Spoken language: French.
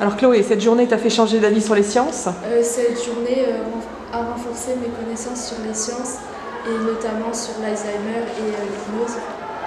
Alors Chloé, cette journée t'a fait changer d'avis sur les sciences? Euh, cette journée euh, a renforcé mes connaissances sur les sciences et notamment sur l'Alzheimer et. Euh,